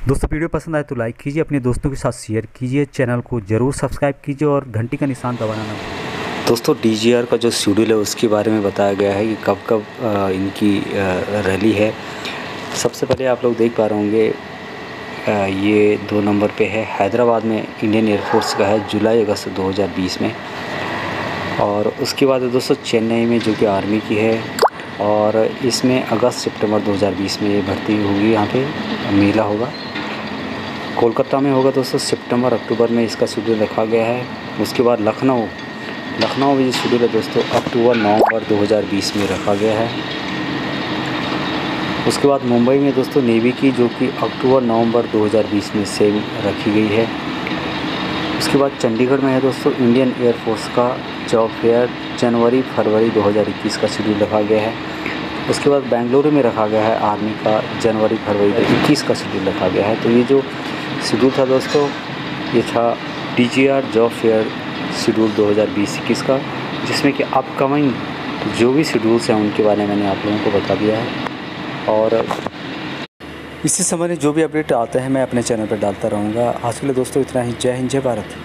दोस्तों, वीडियो पसंद आए तो लाइक कीजिए, अपने दोस्तों के साथ शेयर कीजिए चैनल को ज़रूर सब्सक्राइब कीजिए और घंटी का निशान दबाना ना। दोस्तों डीजीआर का जो शेड्यूल है, उसके बारे में बताया गया है कि कब कब इनकी रैली है। सबसे पहले आप लोग देख पा रहे होंगे ये दो नंबर पे है। हैदराबाद में इंडियन एयरफोर्स का है, जुलाई अगस्त 2020 में। और उसके बाद दोस्तों, चेन्नई में जो कि आर्मी की है। और इसमें अगस्त सितंबर 2020 में ये भर्ती होगी, यहाँ पे मेला होगा। कोलकाता में होगा दोस्तों, सितंबर, अक्टूबर में इसका शेड्यूल रखा गया है। उसके बाद लखनऊ। लखनऊ में जो शेड्यूल है दोस्तों, अक्टूबर, नवंबर 2020 में रखा गया है। उसके बाद मुंबई में दोस्तों, नेवी की, जो कि अक्टूबर, नवंबर 2020 में सेम रखी गई है। उसके बाद चंडीगढ़ में है दोस्तों, इंडियन एयरफोर्स का जॉब फेयर जनवरी, फरवरी 2021 का शेड्यूल रखा गया है। उसके बाद बेंगलुरु में रखा गया है आर्मी का, जनवरी, फरवरी इक्कीस का शेड्यूल रखा गया है। तो ये जो शेड्यूल था दोस्तों। ये था डी जॉब फेयर शेड्यूल 2020-21 का, जिसमें कि अपकमिंग जो भी शेड्यूल्स हैं उनके बारे में मैंने आप लोगों को बता दिया है। और इससे संबंधित जो भी अपडेट आते हैं मैं अपने चैनल पर डालता रहूँगा। आज के लिए दोस्तों इतना ही। जय हिंद, जय भारत।